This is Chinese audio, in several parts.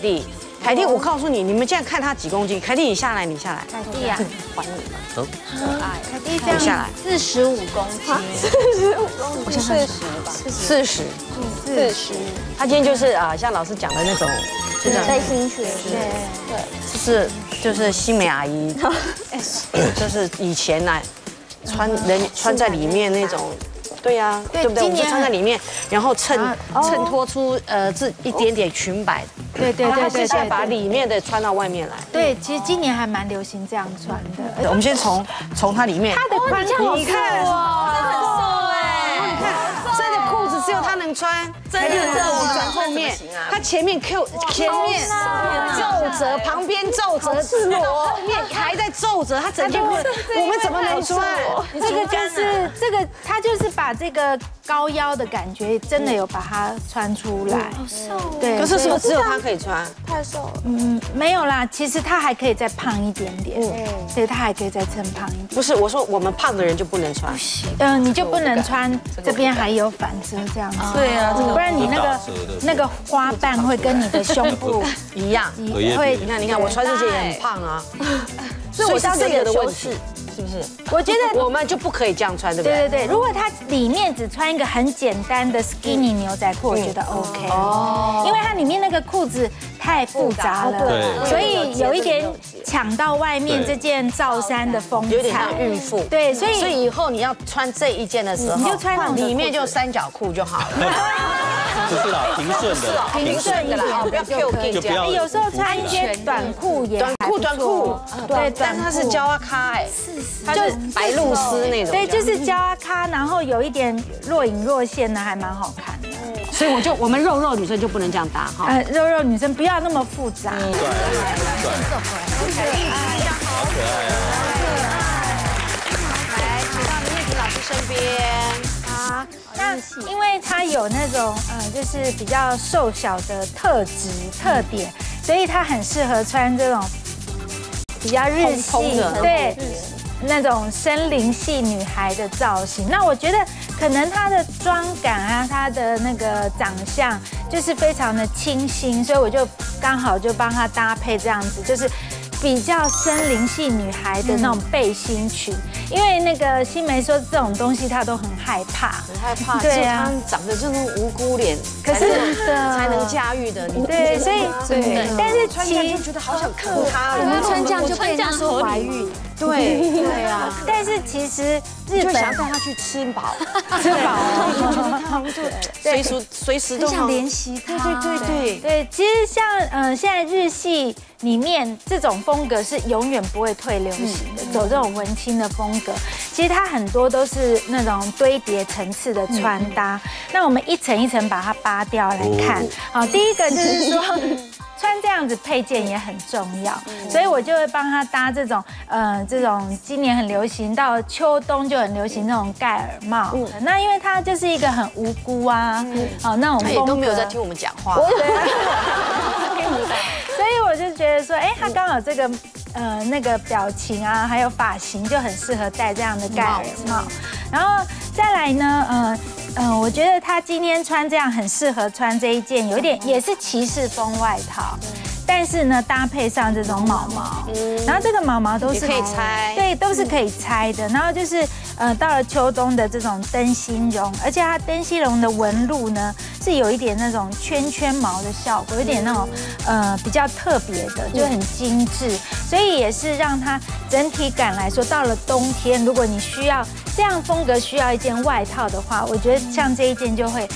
弟，凯蒂，我告诉你，你们现在看他几公斤？凯蒂，你下来，你下来，凯蒂啊，还你吧。可爱。凯蒂这样下来，四十五公斤，四十五公斤，四十吧，四十。四十。他今天就是啊，像老师讲的那种，就这样背心裙，对对，就是就是新美阿姨，就是以前呢穿人穿在里面那种。对呀，对对不对？我们就穿在里面，然后衬衬托出呃这一点点裙摆。对对对对然后他现在对把里面的穿到外面来。对，其实今年还蛮流行这样穿的。我们先从从它里面，它的宽度你看穿，真的这这我转后面，它前面 Q 前面皱褶，旁边皱褶，后面还在皱褶，他整件裤子我们怎么能穿？这个就是这个，他就是把这个高腰的感觉真的有把它穿出来。好瘦对，可是是不是只有他可以穿？太瘦了，嗯没有啦，其实它还可以再胖一点点，所以它还可以再增胖一点。不是，我说我们胖的人就不能穿。不行嗯，你就不能穿这边还有反遮这样子，对啊，这个不然你那个那个花瓣会跟你的胸部 一样。会你看，你看，我穿这件也很胖啊，所以我到这个的问修饰题，是不是？我觉得我们就不可以这样穿，对不对？对对对，如果它里面只穿一个很简单的 skinny 牛仔裤，我觉得 OK。哦，因为它里面那个裤子太复杂了，对所以有一点抢到外面这件罩衫的风采有点像。孕妇。对，所以所以以后你要穿这一件的时候，你就穿里面就三角裤就好了，就是啦，平顺的，平顺一点不要 Q 就可以这样就不要。有时候穿一些短裤也短裤，短裤，对，但是它是胶啊咖哎，它就是白露丝那种。对，就是胶啊咖，然后有一点若隐若现的，还蛮好看的。所以我就我们肉肉女生就不能这样搭哈。呃，肉肉女生不要那么复杂。来，它有那种呃，就是比较瘦小的特质特点，所以它很适合穿这种比较日系对。那种森林系女孩的造型，那我觉得可能她的妆感啊，她的那个长相就是非常的清新，所以我就刚好就帮她搭配这样子，就是比较森林系女孩的那种背心裙，因为那个新梅说这种东西她都很害怕，很害怕，对啊。长得就是无辜脸，可是才能驾驭的。你对，所以对。但是穿这样就觉得好想看她我们哦。穿这样就被人家说怀孕，对 对啊，但是其实日本想要带她去吃饱，吃饱就觉得她随时随时都想联系他对，对对对。对，其实像呃现在日系里面这种风格是永远不会退流行的，走这种文青的风格。其实它很多都是那种堆叠层次的穿搭。那我们一层一层把它扒掉来看。好，第一个就是说。穿这样子配件也很重要，所以我就会帮他搭这种，呃，这种今年很流行，到秋冬就很流行那种盖耳帽。那因为他就是一个很无辜啊，好那我们也风格都没有在听我们讲话。所以我就觉得说，哎，他刚好这个呃那个表情啊，还有发型就很适合戴这样的盖耳帽。然后再来呢，嗯、嗯、我觉得他今天穿这样很适合穿这一件，有点也是骑士风外套。但是呢，搭配上这种毛毛，然后这个毛毛都是可以拆。对，都是可以拆。的。然后就是，呃，到了秋冬的这种灯芯绒，而且它灯芯绒的纹路呢，是有一点那种圈圈毛的效果，有点那种呃比较特别的，就很精致，所以也是让它整体感来说，到了冬天，如果你需要这样风格需要一件外套的话，我觉得像这一件就会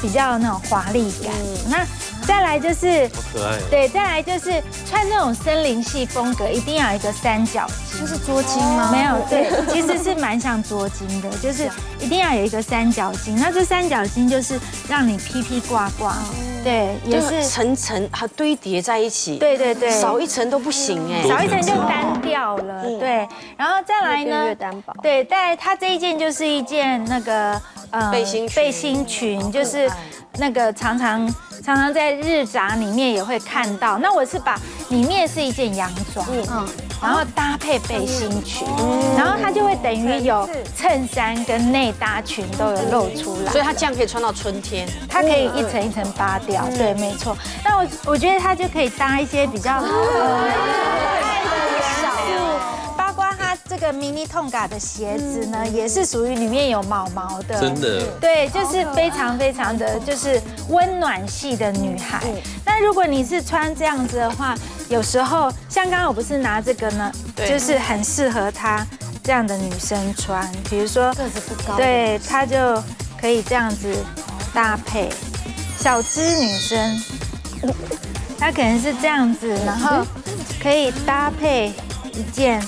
比较那种华丽感。那再来就是好。可爱。对，再来就是穿这种森林系风格，一定要有一个三角巾。这是捉巾吗？没有，对，其实是蛮像捉巾的，就是一定要有一个三角巾。那这三角巾就是让你披披挂挂，对，也就是是，层层它堆叠在一起，对对对，少一层都不行哎。少一层就单调了，对。然后再来呢越单薄，对，但它这一件就是一件那个呃背心裙背心裙，就是那个常常常常在日杂里面也会看到。那我是把里面是一件洋装，嗯，然后搭配背心裙，然后它就会等于有衬衫跟内搭裙都有露出来，所以它这样可以穿到春天。它可以一层一层扒掉，对，没错。那我我觉得它就可以搭一些比较个 mini Tonga 的鞋子呢，也是属于里面有毛毛的，真的。对，就是非常非常的就是温暖系的女孩。那如果你是穿这样子的话，有时候像刚刚我不是拿这个呢，就是很适合她这样的女生穿，比如说个子不高，对，她就可以这样子搭配，小资女生，她可能是这样子，然后可以搭配一件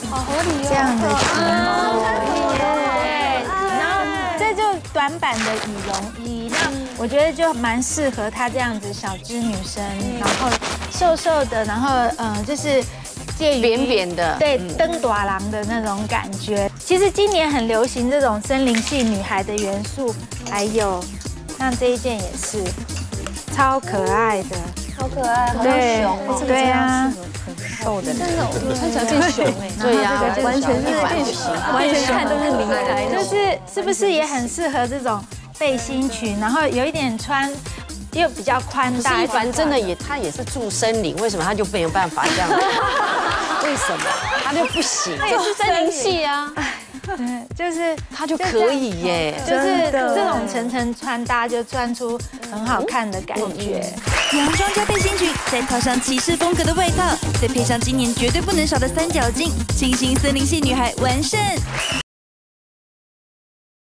这样的裙子，对，然后这就短版的羽绒衣，那我觉得就蛮适合她这样子小资女生，然后瘦瘦的，然后嗯，就是介于扁扁的对，登短郎的那种感觉。其实今年很流行这种森林系女孩的元素，还有像这一件也是超可爱的，好可爱，好对熊，对啊，瘦的，真的，我穿起来变熊哎，对呀，完全是变熊，完全看都是名牌，就是是不是也很适合这种背心裙，然后有一点穿又比较宽大大一。凡真的也，他也是住森林，为什么他就没有办法这样？为什么他就不行？也是森林系啊，对，就是 他就可以耶。就是这种层层穿搭，就穿出很好看的感觉。洋装加背心裙，再套上骑士风格的外套，再配上今年绝对不能少的三角巾，清新森林系女孩完胜。